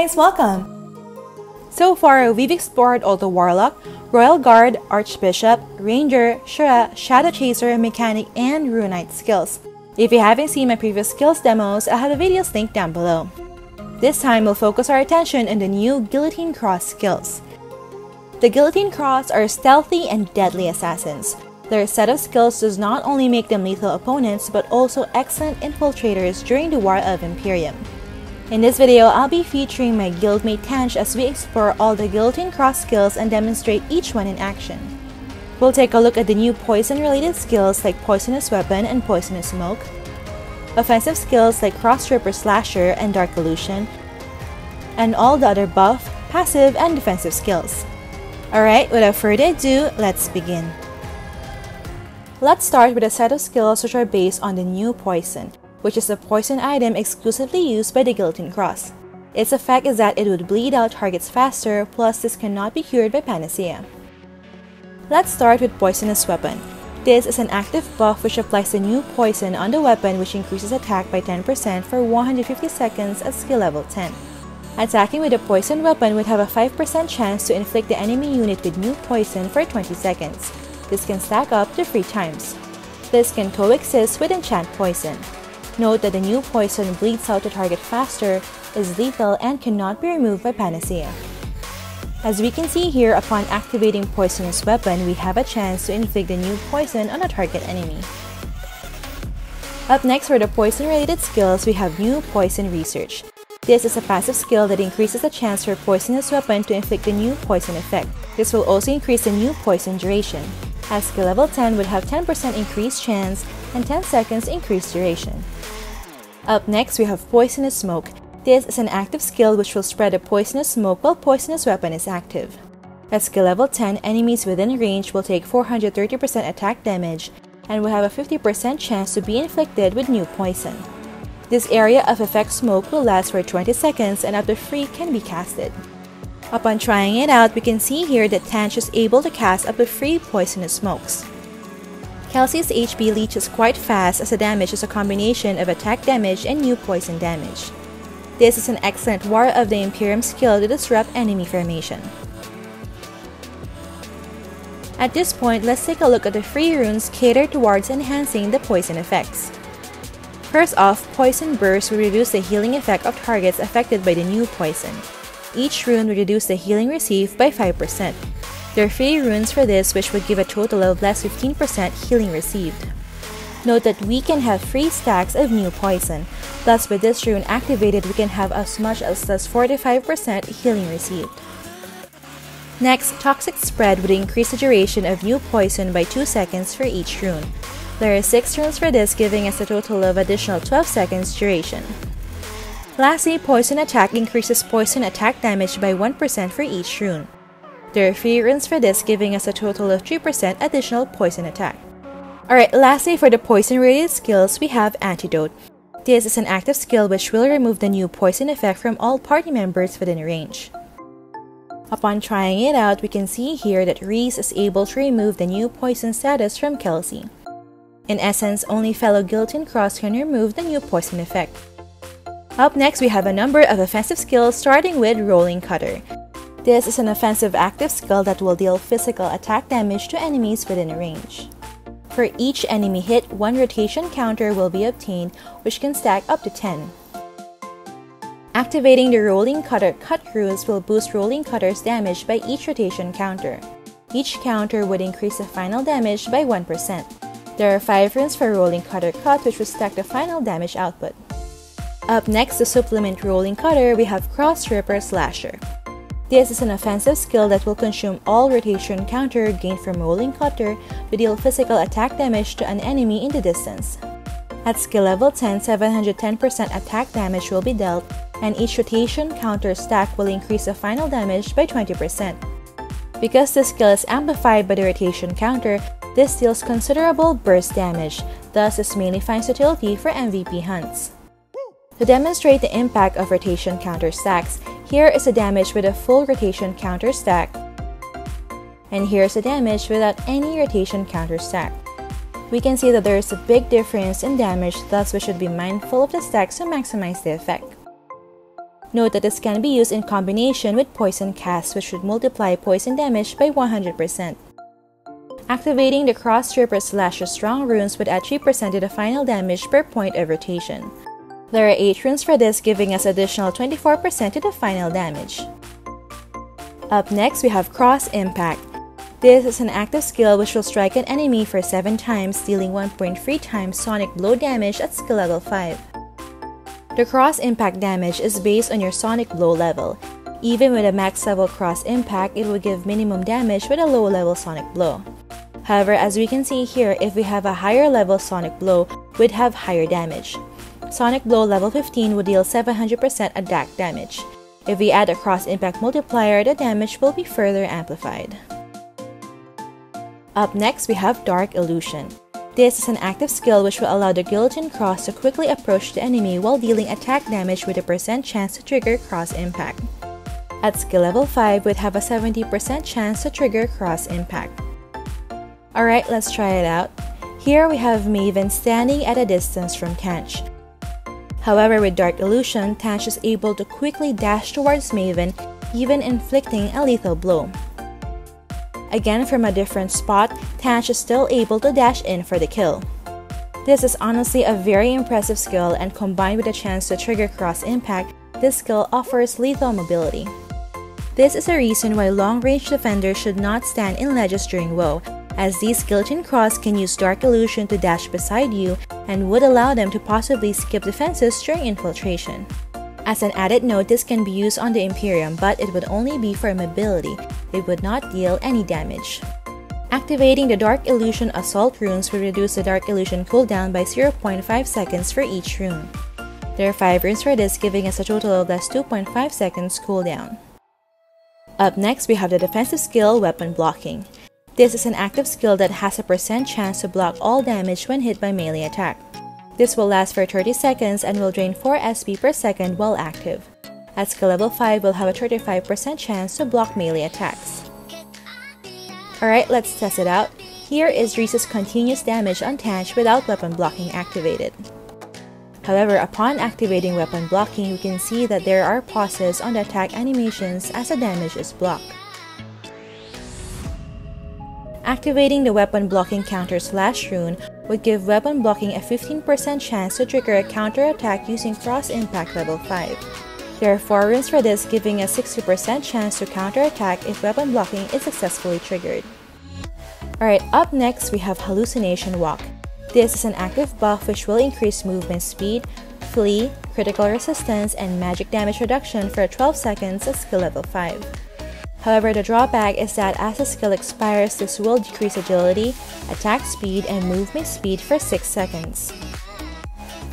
guys, welcome! So far, we've explored all the Warlock, Royal Guard, Archbishop, Ranger, Shura, Shadow Chaser, Mechanic, and Knight skills. If you haven't seen my previous skills demos, I'll have the videos linked down below. This time, we'll focus our attention on the new Guillotine Cross skills. The Guillotine Cross are stealthy and deadly assassins. Their set of skills does not only make them lethal opponents, but also excellent infiltrators during the War of Emperium. In this video, I'll be featuring my guildmate Tanch as we explore all the Guillotine Cross skills and demonstrate each one in action. We'll take a look at the new poison-related skills like Poisonous Weapon and Poisonous Smoke, offensive skills like Cross Ripper Slasher and Dark Illusion, and all the other buff, passive, and defensive skills. Alright, without further ado, let's begin. Let's start with a set of skills which are based on the new Poison, which is a poison item exclusively used by the Guillotine Cross. Its effect is that it would bleed out targets faster, plus this cannot be cured by Panacea. Let's start with Poisonous Weapon. This is an active buff which applies the new poison on the weapon which increases attack by 10% for 150 seconds at skill level 10. Attacking with a poison weapon would have a 5% chance to inflict the enemy unit with new poison for 20 seconds. This can stack up to 3 times. This can coexist with enchant poison. Note that the new poison bleeds out the target faster, is lethal, and cannot be removed by Panacea. As we can see here, upon activating Poisonous Weapon, we have a chance to inflict the new poison on a target enemy. Up next for the poison-related skills, we have New Poison Research. This is a passive skill that increases the chance for Poisonous Weapon to inflict the new poison effect. This will also increase the new poison duration, as skill level 10 would have 10% increased chance and 10 seconds increased duration. Up next, we have Poisonous Smoke. This is an active skill which will spread a poisonous smoke while poisonous weapon is active. At skill level 10, enemies within range will take 430% attack damage and will have a 50% chance to be inflicted with new poison. This area of effect smoke will last for 20 seconds and up to 3 can be casted. Upon trying it out, we can see here that Tanch is able to cast up to 3 poisonous smokes. Kelsey's HP leeches quite fast as the damage is a combination of attack damage and new poison damage. This is an excellent War of the Emperium skill to disrupt enemy formation. At this point, let's take a look at the free runes catered towards enhancing the poison effects. First off, Poison Burst will reduce the healing effect of targets affected by the new poison. Each rune would reduce the healing received by 5%. There are 3 runes for this which would give a total of less 15% healing received. Note that we can have 3 stacks of new poison, thus with this rune activated we can have as much as less 45% healing received. Next, Toxic Spread would increase the duration of new poison by 2 seconds for each rune. There are 6 runes for this giving us a total of additional 12 seconds duration. Lastly, Poison Attack increases poison attack damage by 1% for each rune. There are 3 runes for this giving us a total of 3% additional poison attack. Alright, lastly for the poison related skills, we have Antidote. This is an active skill which will remove the new poison effect from all party members within range. Upon trying it out, we can see here that Reese is able to remove the new poison status from Kelsey. In essence, only fellow Guillotine Cross can remove the new poison effect. Up next, we have a number of offensive skills starting with Rolling Cutter. This is an offensive active skill that will deal physical attack damage to enemies within a range. For each enemy hit, one rotation counter will be obtained, which can stack up to 10. Activating the Rolling Cutter cut runes will boost Rolling Cutter's damage by each rotation counter. Each counter would increase the final damage by 1%. There are 5 runes for Rolling Cutter cut which will stack the final damage output. Up next to supplement Rolling Cutter, we have Cross Ripper Slasher. This is an offensive skill that will consume all rotation counter gained from Rolling Cutter to deal physical attack damage to an enemy in the distance. At skill level 10, 710% attack damage will be dealt, and each rotation counter stack will increase the final damage by 20%. Because this skill is amplified by the rotation counter, this deals considerable burst damage, thus this mainly finds utility for MVP hunts. To demonstrate the impact of rotation counter stacks, here is the damage with a full rotation counter stack, and here's the damage without any rotation counter stack. We can see that there is a big difference in damage, thus we should be mindful of the stacks to maximize the effect. Note that this can be used in combination with Poison Cast, which would multiply poison damage by 100%. Activating the Cross Ripper slash Strong runes would add 3% to the final damage per point of rotation. There are 8 runes for this, giving us additional 24% to the final damage. Up next, we have Cross Impact. This is an active skill which will strike an enemy for 7 times, dealing 1.3 times sonic blow damage at skill level 5. The cross impact damage is based on your sonic blow level. Even with a max level cross impact, it will give minimum damage with a low level sonic blow. However, as we can see here, if we have a higher level sonic blow, we'd have higher damage. Sonic blow level 15 would deal 700% attack damage. If we add a cross impact multiplier, the damage will be further amplified. Up next, we have Dark Illusion. This is an active skill which will allow the Guillotine Cross to quickly approach the enemy while dealing attack damage with a percent chance to trigger Cross Impact. At skill level 5, we'd have a 70% chance to trigger Cross Impact. Alright, let's try it out. Here we have Maven standing at a distance from Tanch. However, with Dark Illusion, Tanch is able to quickly dash towards Maven, even inflicting a lethal blow. Again from a different spot, Tanch is still able to dash in for the kill. This is honestly a very impressive skill and combined with a chance to trigger cross impact, this skill offers lethal mobility. This is a reason why long-range defenders should not stand in ledges during WoW, as these Guillotine Cross can use Dark Illusion to dash beside you and would allow them to possibly skip defenses during infiltration. As an added note, this can be used on the Emperium, but it would only be for mobility. It would not deal any damage. Activating the Dark Illusion Assault runes will reduce the Dark Illusion cooldown by 0.5 seconds for each rune. There are 5 runes for this, giving us a total of less 2.5 seconds cooldown. Up next, we have the defensive skill Weapon Blocking. This is an active skill that has a percent chance to block all damage when hit by melee attack. This will last for 30 seconds and will drain 4 SP per second while active. At skill level 5, we'll have a 35% chance to block melee attacks. Alright, let's test it out. Here is Reese's continuous damage on Tanch without weapon blocking activated. However, upon activating weapon blocking, we can see that there are pauses on the attack animations as the damage is blocked. Activating the weapon blocking counter slash rune would give weapon blocking a 15% chance to trigger a counter attack using cross impact level 5. There are 4 runes for this giving a 60% chance to counter attack if weapon blocking is successfully triggered. Alright, up next we have Hallucination Walk. This is an active buff which will increase movement speed, flee, critical resistance, and magic damage reduction for 12 seconds at skill level 5. However, the drawback is that as the skill expires, this will decrease agility, attack speed, and movement speed for 6 seconds.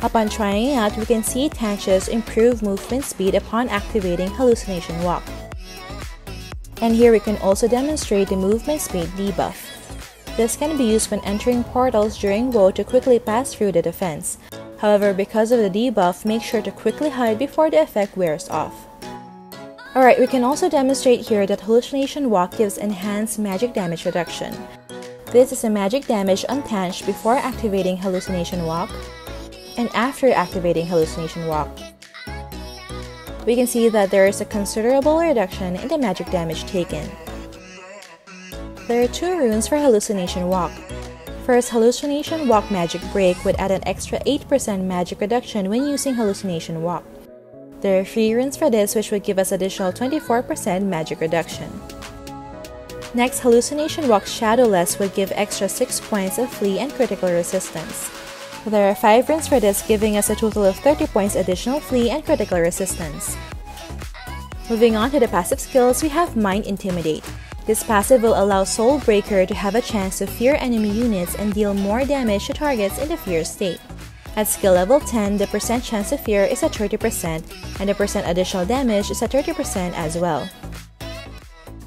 Upon trying it out, we can see Tanch's improved movement speed upon activating Hallucination Walk. And here we can also demonstrate the movement speed debuff. This can be used when entering portals during WoW to quickly pass through the defense. However, because of the debuff, make sure to quickly hide before the effect wears off. Alright, we can also demonstrate here that Hallucination Walk gives enhanced magic damage reduction. This is a magic damage on before activating Hallucination Walk and after activating Hallucination Walk. We can see that there is a considerable reduction in the magic damage taken. There are two runes for Hallucination Walk. First, Hallucination Walk Magic Break would add an extra 8% magic reduction when using Hallucination Walk. There are 3 runes for this which would give us additional 24% magic reduction. Next, Hallucination Walk Shadowless would give extra 6 points of flee and critical resistance. There are 5 runes for this giving us a total of 30 points additional flee and critical resistance. Moving on to the passive skills, we have Mind Intimidate. This passive will allow Soul Breaker to have a chance to fear enemy units and deal more damage to targets in the fear state. At skill level 10, the percent chance of fear is at 30% and the percent additional damage is at 30% as well.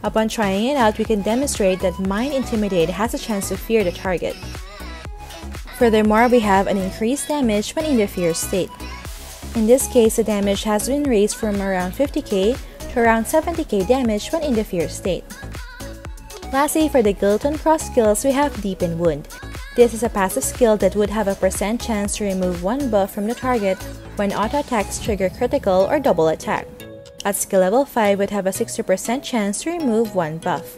Upon trying it out, we can demonstrate that Mind Intimidate has a chance to fear the target. Furthermore, we have an increased damage when in the fear state. In this case, the damage has been raised from around 50k to around 70k damage when in the fear state. Lastly, for the Guillotine Cross skills, we have Deepen Wound. This is a passive skill that would have a percent chance to remove one buff from the target when auto attacks trigger critical or double attack. At skill level 5 would have a 60% chance to remove one buff.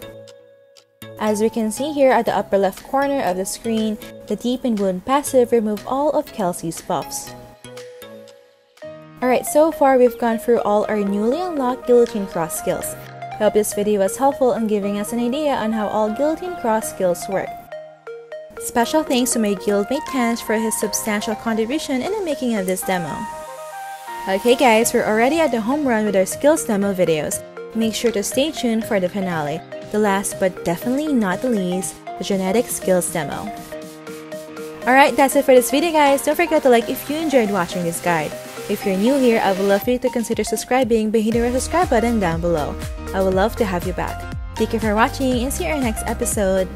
As we can see here at the upper left corner of the screen, the Deepen Wound passive remove all of Kelsey's buffs. Alright, so far we've gone through all our newly unlocked Guillotine Cross skills. I Hope this video was helpful in giving us an idea on how all Guillotine Cross skills work. Special thanks to my guildmate Tanch for his substantial contribution in the making of this demo. Okay guys, we're already at the home run with our skills demo videos. Make sure to stay tuned for the finale, the last but definitely not the least, the genetic skills demo. Alright, that's it for this video guys. Don't forget to like if you enjoyed watching this guide. If you're new here, I would love for you to consider subscribing by hitting the subscribe button down below. I would love to have you back. Thank you for watching and see you in our next episode.